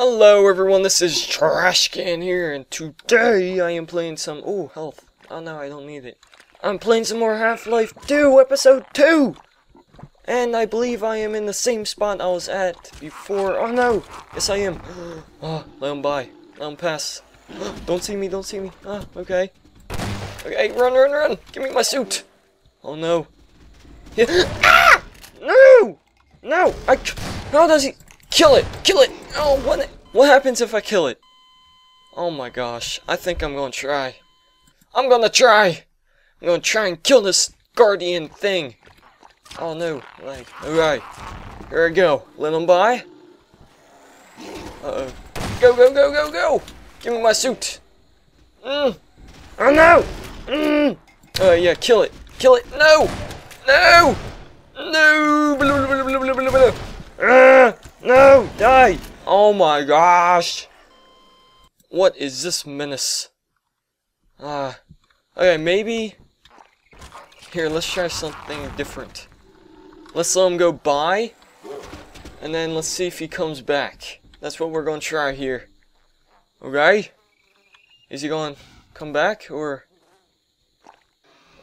Hello everyone, this is Trashcan here, and today I am playing some- oh, health. Oh no, I don't need it. I'm playing some more Half-Life 2, Episode 2! And I believe I am in the same spot I was at before- oh no! Yes I am! Oh, let him by. Let him pass. Don't see me, don't see me. Ah, okay. Okay, run, run, run! Give me my suit! Oh no. Yeah. Ah! No! No! I- how does he- Kill it! Kill it! Oh, what? What happens if I kill it? Oh my gosh! I think I'm gonna try. I'm gonna try. I'm gonna try and kill this guardian thing. Oh no! Like, all right. Here I go. Let him by. Uh oh. Go go go go go! Give me my suit. Mm. Oh no! Mm. Oh yeah, kill it! Kill it! No! No! No! Blah, blah, blah, blah, blah, blah. Ah! No! Die! Oh my gosh! What is this menace? Ah. okay, maybe... Here, let's try something different. Let's let him go by. And then let's see if he comes back. That's what we're going to try here. Okay? Is he going to come back? Or...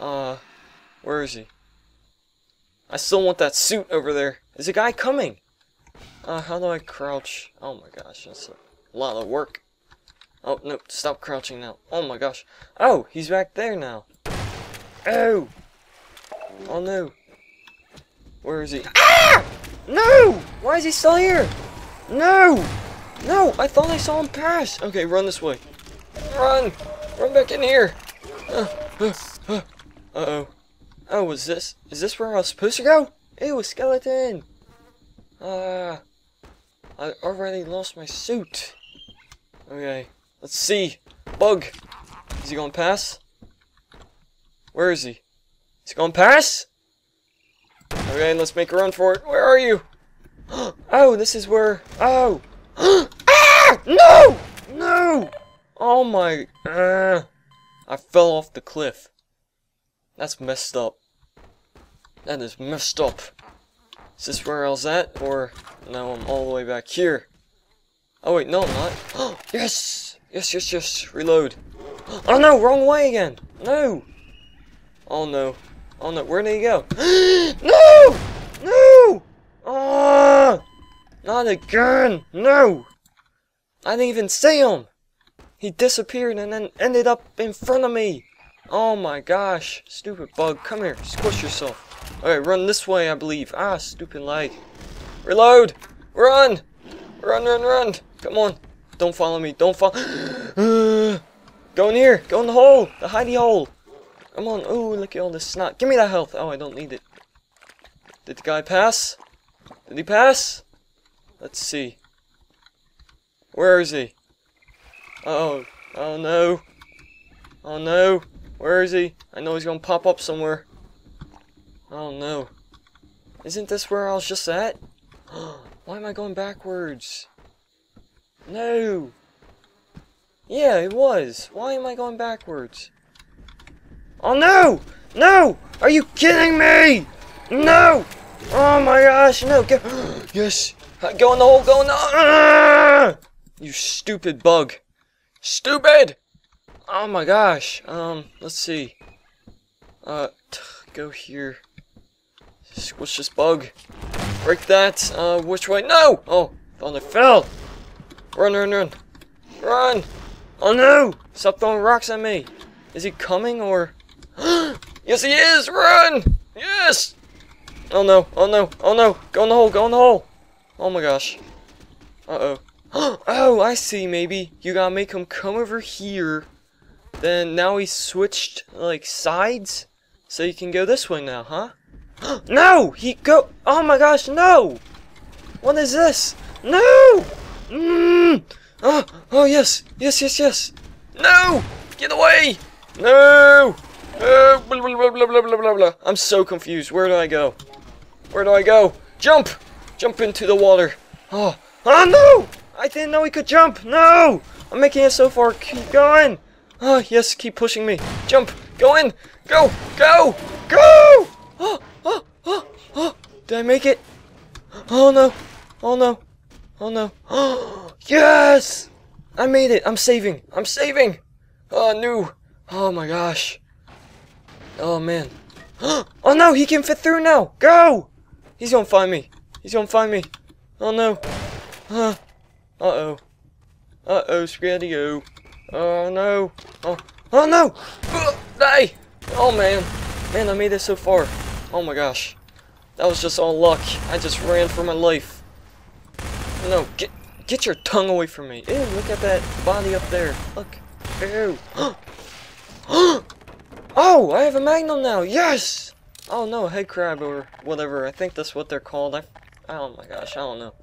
Uh... Where is he? I still want that suit over there. Is a guy coming? Uh, how do I crouch? Oh my gosh, that's a lot of work. Oh, no, stop crouching now. Oh my gosh. Oh, he's back there now. Oh! Oh no. Where is he? Ah! No! Why is he still here? No! No, I thought I saw him pass. Okay, run this way. Run! Run back in here. Uh, uh, uh. Uh-oh. Oh, was this? Is this where I was supposed to go? Ew, a skeleton! Ah. I already lost my suit. Okay, let's see. Bug! Is he gonna pass? Where is he? Is he gonna pass? Okay, let's make a run for it. Where are you? Oh, this is where... Oh! ah! No! No! Oh my... Uh, I fell off the cliff. That's messed up. That is messed up. Is this where I was at? Or, no, I'm all the way back here. Oh wait, no I'm not. Oh, yes! Yes, yes, yes, reload. Oh no, wrong way again! No! Oh no. Oh no, where did he go? no! No! Ah! Not again! No! I didn't even see him! He disappeared and then ended up in front of me! Oh my gosh. Stupid bug. Come here. Squish yourself. Alright, run this way, I believe. Ah, stupid lag. Reload! Run! Run, run, run! Come on. Don't follow me. Don't follow. Go in here. Go in the hole. The hidey hole. Come on. Oh, look at all this snot. Give me that health. Oh, I don't need it. Did the guy pass? Did he pass? Let's see. Where is he? Oh. Oh no. Oh no. Where is he? I know he's gonna pop up somewhere. Oh no. Isn't this where I was just at? Why am I going backwards? No! Yeah, it was. Why am I going backwards? Oh no! No! Are you kidding me? No! Oh my gosh, no! Go yes! Uh, go in the hole, go in the! You stupid bug. Stupid! Oh my gosh. Um, let's see. Uh, go here. Squish this bug. Break that. Uh, which way? No! Oh, I fell. Run, run, run. Run! Oh no! Stop throwing rocks at me. Is he coming or? yes, he is! Run! Yes! Oh no, oh no, oh no! Go in the hole, go in the hole! Oh my gosh. Uh-oh. oh, I see, maybe. You gotta make him come over here. Then now we switched, like, sides? So you can go this way now, huh? no! He go- Oh my gosh, no! What is this? No! Mm. Oh, oh yes, yes, yes, yes! No! Get away! No! Uh, blah, blah, blah, blah, blah, blah, blah. I'm so confused. Where do I go? Where do I go? Jump! Jump into the water. Oh, oh no! I didn't know he could jump! No! I'm making it so far. Keep going! Oh, yes, keep pushing me. Jump! Go in! Go! Go! Go! Oh, oh, oh, oh! Did I make it? Oh no! Oh no! Oh no! Oh, Yes! I made it! I'm saving! I'm saving! Oh, no! Oh my gosh. Oh man. Oh no, he can fit through now! Go! He's gonna find me. He's gonna find me. Oh no. Uh oh. Uh oh, spaghetti -o. Oh no. Oh, oh no! Uh, die! Oh man. Man, I made it so far. Oh my gosh. That was just all luck. I just ran for my life. No, get get your tongue away from me. Ew, look at that body up there. Look. Ew. oh, I have a magnum now. Yes! Oh no, head crab or whatever. I think that's what they're called. I, oh my gosh, I don't know.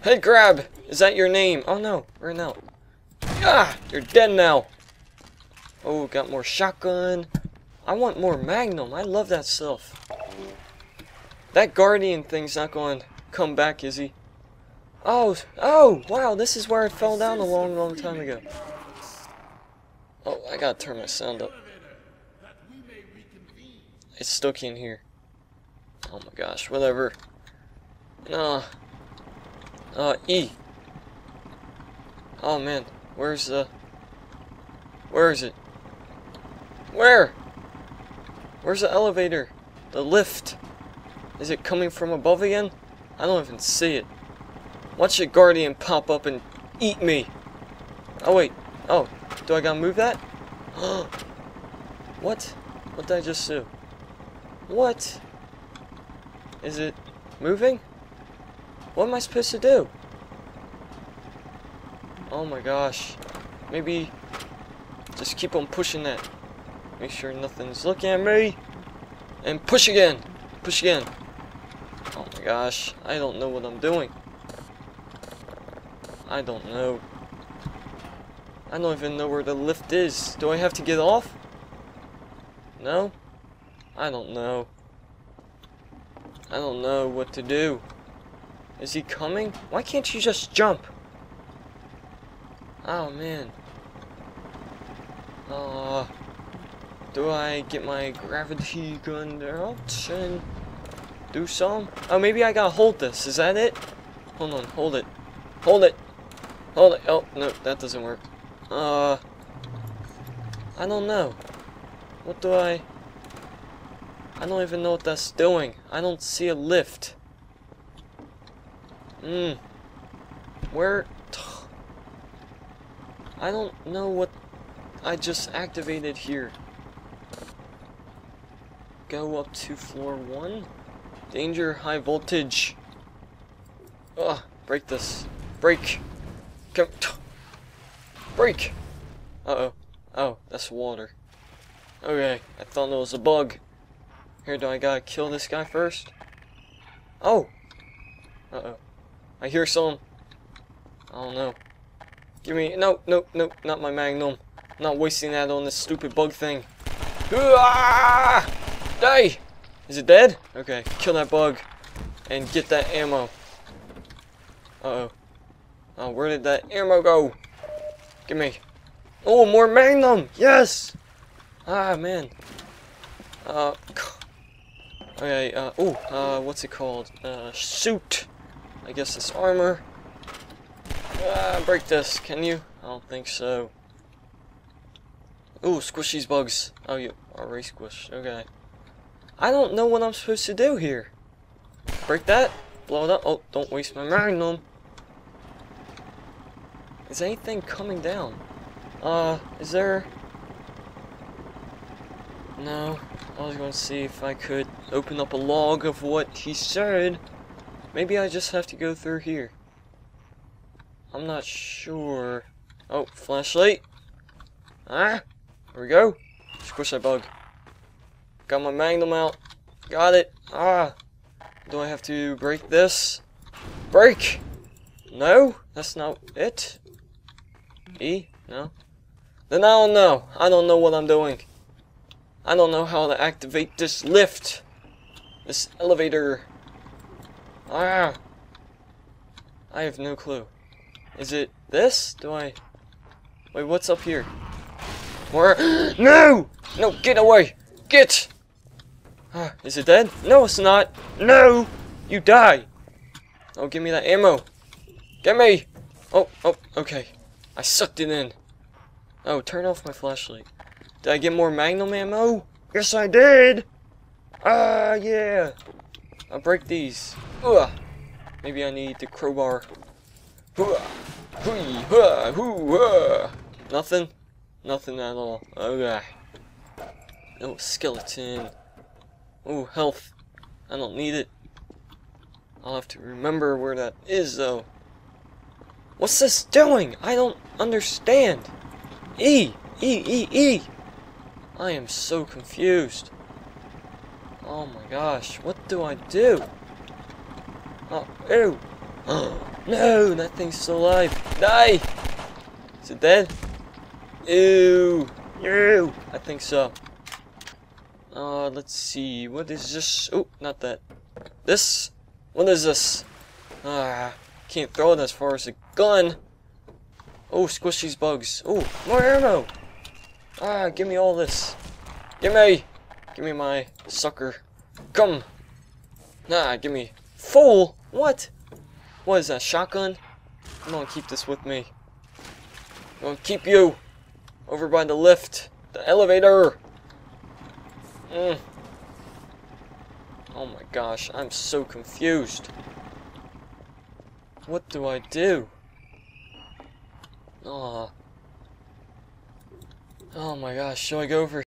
Head crab! Is that your name? Oh no, right now. Ah, you're dead now. Oh, got more shotgun. I want more magnum. I love that stuff. That guardian thing's not going to come back, is he? Oh, oh, wow, this is where I fell down a long, long time ago. Oh, I gotta turn my sound up. It's stuck in here. Oh my gosh, whatever. No. Uh, E. Oh man, where's the... Where is it? Where? Where's the elevator? The lift? Is it coming from above again? I don't even see it. Watch the guardian pop up and eat me. Oh wait. Oh, do I gotta move that? what? What did I just do? What? Is it moving? What am I supposed to do? Oh my gosh. Maybe just keep on pushing that. Make sure nothing's looking at me. And push again. Push again. Oh my gosh. I don't know what I'm doing. I don't know. I don't even know where the lift is. Do I have to get off? No? I don't know. I don't know what to do. Is he coming? Why can't you just jump? Oh man. Uh, do I get my gravity gun out and do some? Oh, maybe I gotta hold this. Is that it? Hold on, hold it. Hold it. Hold it. Oh, no, that doesn't work. Uh, I don't know. What do I... I don't even know what that's doing. I don't see a lift. Hmm. Where... I don't know what I just activated here. Go up to floor one. Danger, high voltage. Ugh, break this. Break. Come. Break! Uh-oh. Oh, that's water. Okay, I thought it was a bug. Here, do I gotta kill this guy first? Oh! Uh-oh. I hear some. I don't know. Give me... No, no, no, not my magnum. I'm not wasting that on this stupid bug thing. Die! Is it dead? Okay, kill that bug. And get that ammo. Uh-oh. Oh, where did that ammo go? Give me. Oh, more Magnum! Yes! Ah, man. Uh, okay, uh, oh, uh, what's it called? Uh, suit. I guess it's armor. Ah, break this, can you? I don't think so. Ooh, squish these bugs. Oh, you already squished. Okay. I don't know what I'm supposed to do here. Break that. Blow it up. Oh, don't waste my magnum. Is anything coming down? Uh, is there... No. I was going to see if I could open up a log of what he said. Maybe I just have to go through here. I'm not sure. Oh, flashlight. Ah, there we go. Squish that bug. Got my magnum out. Got it. Ah. Do I have to break this? Break! No, that's not it. E? No? Then I don't know. I don't know what I'm doing. I don't know how to activate this lift. This elevator. Ah. I have no clue. Is it this? Do I... Wait, what's up here? Where? no! No, get away! Get! Ah, is it dead? No, it's not. No! You die! Oh, give me that ammo. Get me! Oh, oh, okay. I sucked it in. Oh, turn off my flashlight. Did I get more magnum ammo? Yes, I did! Ah, yeah! I'll break these. Ugh. Maybe I need the crowbar. Hooah. Hooey, hooah, hoo-ah. Nothing? Nothing at all. Okay. Oh, skeleton. Oh, health. I don't need it. I'll have to remember where that is, though. What's this doing? I don't understand. E! E! E! E! I am so confused. Oh my gosh, what do I do? Oh, ew! no, that thing's still alive. Die! Is it dead? Ew! Ew! I think so. Uh, let's see. What is this? Oh, not that. This? What is this? Ah, can't throw it as far as a gun. Oh, squish these bugs. Oh, more ammo. Ah, give me all this. Give me. Give me my sucker. Come. Nah, give me. Fool. What? What is that, shotgun? I'm gonna keep this with me. I'm gonna keep you over by the lift. The elevator. Mm. Oh my gosh, I'm so confused. What do I do? Oh. Oh my gosh, should I go over